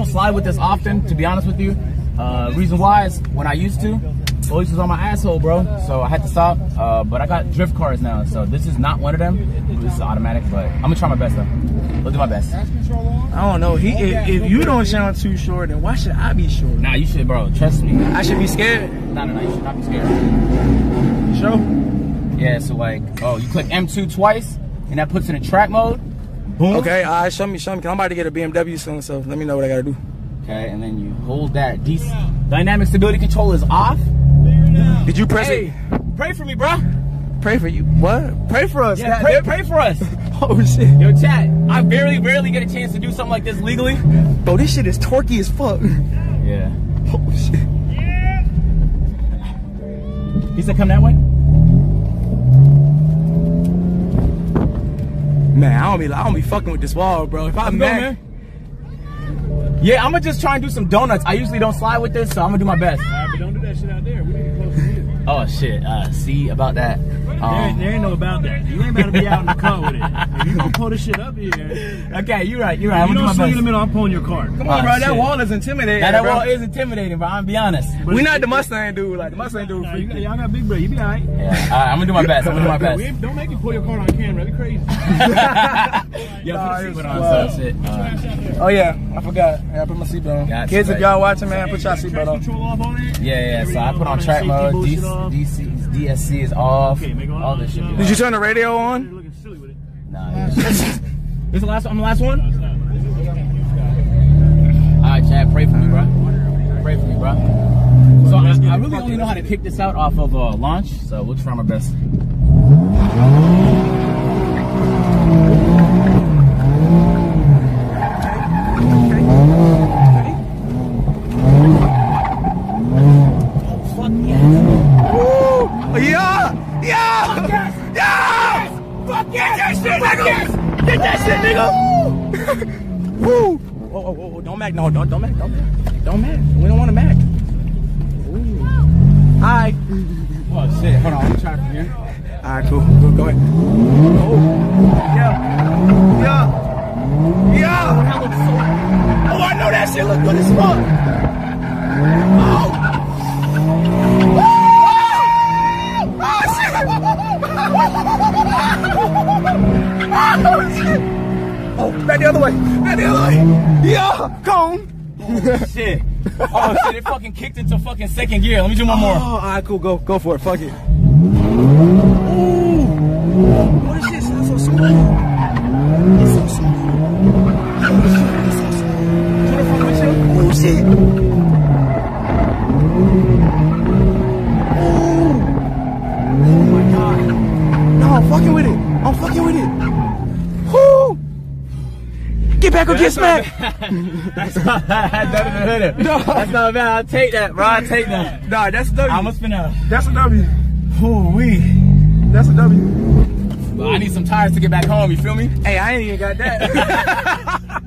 don't slide with this often, to be honest with you. Uh, reason why is when I used to, police was on my asshole, bro. So I had to stop. Uh, but I got drift cars now, so this is not one of them. This is automatic, but I'm gonna try my best though. I'll do my best. I don't know. He if, if you don't sound too short, then why should I be short? Nah, you should, bro. Trust me. I should be scared. No, no, no. You should not be scared. Sure. Yeah. So like, oh, you click M2 twice, and that puts it in track mode. Boom. Okay, all right, show me, show me. Cause I'm about to get a BMW soon, so let me know what I gotta do. Okay, and then you hold that. DC dynamic stability control is off. Did you press Hey, it? pray for me, bro. Pray for you. What? Pray for us. Yeah, pray, pray for us. Oh shit. Yo, chat. I very rarely get a chance to do something like this legally. Bro, this shit is torquey as fuck. Yeah. Oh shit. Yeah. He said, "Come that way." Man, I don't be I don't be fucking with this wall, bro. If I'm mad, Yeah, I'm gonna just try and do some donuts. I usually don't slide with this, so I'm gonna do my best. But don't do that shit out there. We need to close to you. Oh shit. Uh, see about that. There, Um, ain't- there ain't no about that. You ain't about to be out in the car with it. If you gonna pull this shit up here, okay, you're right. You're right. I'm you gonna don't do my swing in the middle, I'm pulling your car. come Oh, on, bro. That wall is intimidating. Now that bro. wall is intimidating, but I'm gonna be honest. we not the Mustang dude. Like the Mustang dude. Nah, you got, y'all got big break. You be alright. Yeah. All right, I'm gonna do my best. I'm gonna do my best. We Don't make me pull your car on camera. That'd be crazy. Yeah, Nah, put it's the seatbelt on. So shit. Uh, Oh yeah, I forgot. Yeah, I put my seatbelt on. Got Kids, you, if y'all watching, man, put y'all seatbelt on. control off on it. yeah, yeah. So I put on track mode. bullshit DC. DC, DSC is off. Okay, make all all this shit. shit Did you turn the radio You're on? looking silly with it. Nah. This is the last. I'm the last one. All right, Chad. Pray for me, bro. Pray for me, bro. So I, I really only know how to kick this out off of uh, launch. So we'll try my best. Shit, nigga! Get that shit, nigga! Woo! Whoa, whoa, whoa, don't mac, no, don't, don't mac, don't mac. Don't mac. We don't want to mac. Ooh. Hi. Oh shit! Hold on. Let me try from here. Alright, cool. Go, go ahead. Oh. Yeah. Yeah. Yeah. Oh, I know that shit look good as fuck. Oh. Oh, back the other way. Back the other way. Yeah. Cone. Oh, shit! Oh shit! It fucking kicked into fucking second gear. Let me do one more. Oh, all right, cool. Go, go for it. Fuck it. Ooh. Oh, this shit sounds so smooth. It's so smooth. It's so smooth. Turn it from my shit. Oh, shit. Oh. Oh, my God. No, I'm fucking with it. I'm fucking with it. Woo. Get back or get smacked. That's not bad. That's not bad. I'll take that, bro. I'll take that. Nah, that's a W. I'm gonna spin out. That's a W. Ooh wee. That's a W. But I need some tires to get back home. You feel me? Hey, I ain't even got that.